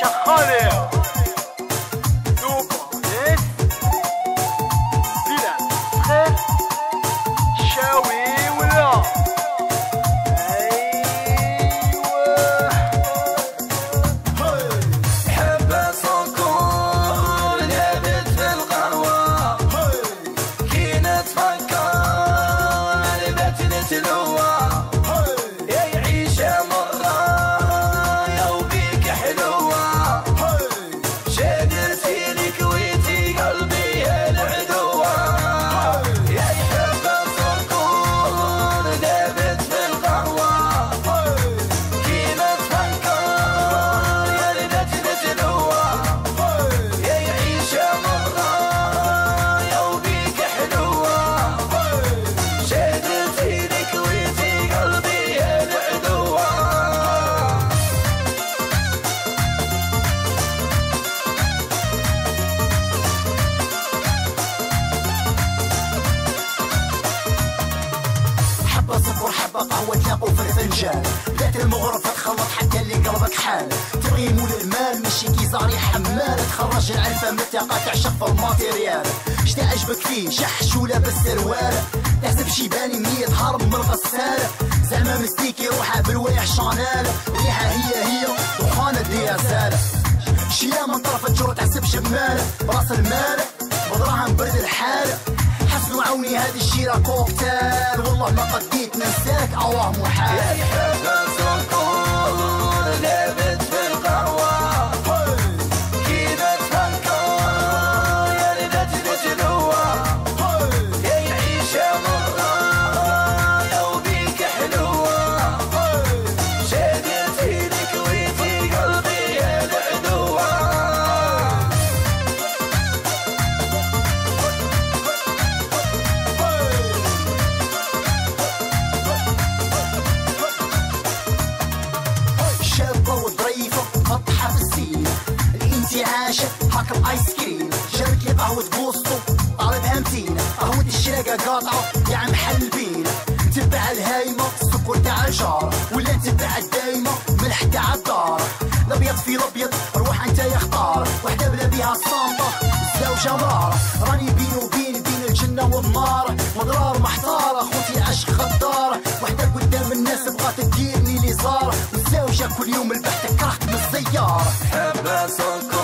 Shakhalil. حبة قهوة تلاقوا في الفنجان. بدات المغرب تخلط حتى اللي قلبك حال تبغي مول المال مشي كيزاري حمال. تخرج العلفة من الثقة تعشق في الماتيريال. شتا عجبك فيه شحش ولابس سروال. تحسب شيباني مني تهرب من الغسالة زعما مستيكي روحها بالوايح شانال. ريحة هي هي دخانة ديازالة شيا من طرف الجرة تحسب شمالة براس المال بدراهم برد الحالة حسنوا عوني هذه الشيرة كوكتيل. والله ما قديت ننساك اواه محال هاك الايس كريم جابت لي قهوة بوسطو. طالبها متينة قهوة الشراقة قاطعة. يا عم حلبين نتبع الهايمة. السكر تاع الجار ولا نتبع الدايمة. ملح تاع الدار الأبيض في الأبيض. روح أنت يا اختار وحدة بلا بيها الصامتة. الزوجة مرارة راني بين وبين بين الجنة والنار مضرار محتارة. خوتي عشق خدارة وحدة قدام الناس بغات تديرني لي زارة والزوجة كل يوم البحث كرهت من الزيارة. حبة سكر